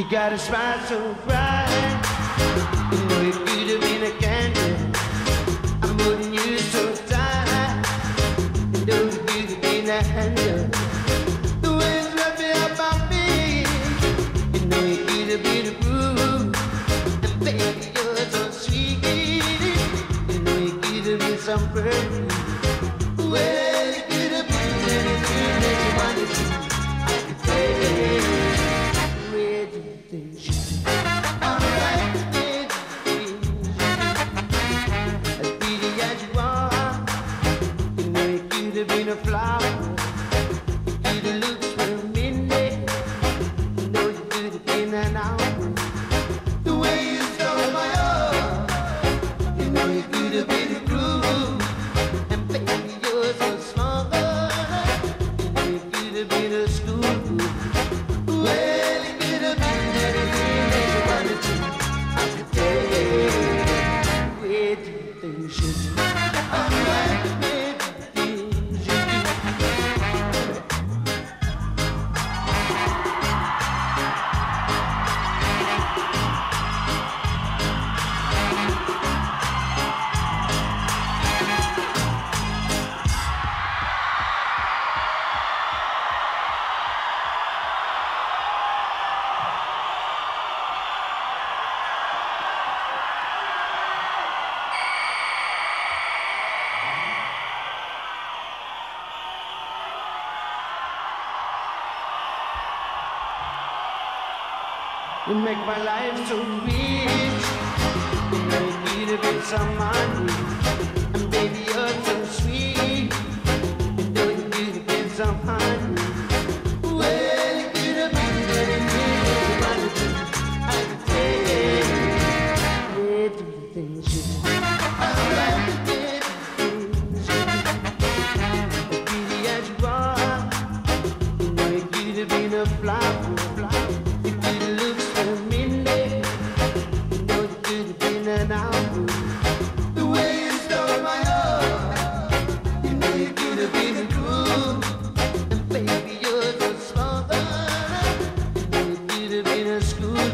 You got a smile so bright. You know you could have been a candle. I'm holding you so tight. You know you're could be a handle. The way you wrap me up my me, You know you could have been a groove. And baby, you're so sweet. You know you could have been some perfume. the do You make my life so rich. You eat a bit of money, and baby, you're so sweet.